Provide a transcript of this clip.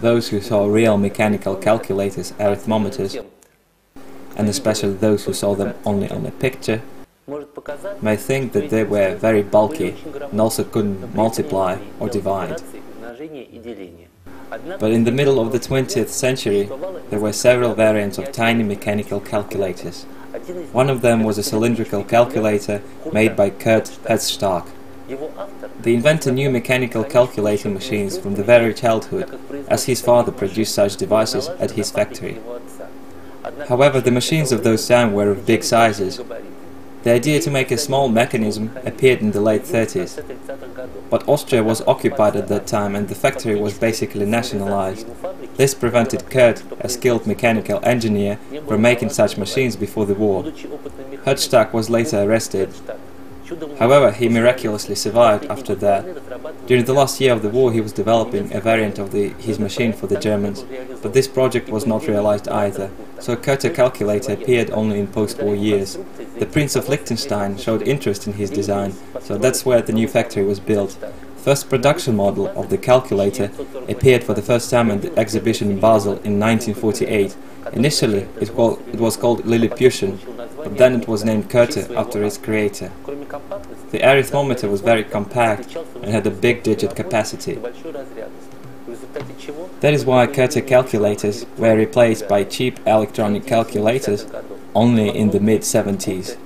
Those who saw real mechanical calculators arithmometers, and especially those who saw them only on a picture, may think that they were very bulky and also couldn't multiply or divide. But in the middle of the 20th century, there were several variants of tiny mechanical calculators. One of them was a cylindrical calculator made by Curt Herzstark, the inventor knew mechanical calculating machines from the very childhood, as his father produced such devices at his factory. However, the machines of those times were of big sizes. The idea to make a small mechanism appeared in the late 30s. But Austria was occupied at that time and the factory was basically nationalized. This prevented Curt, a skilled mechanical engineer, from making such machines before the war. Herzstark was later arrested However, he miraculously survived after that. During the last year of the war, he was developing a variant of the, his machine for the Germans, but this project was not realized either, so a Curta calculator appeared only in post-war years. The Prince of Liechtenstein showed interest in his design, so that's where the new factory was built. First production model of the calculator appeared for the first time at the exhibition in Basel in 1948. Initially, it, was called Lilliputian, but then it was named Curta after its creator. The arithmometer was very compact and had a big digit capacity. That is why Curta calculators were replaced by cheap electronic calculators only in the mid-70s.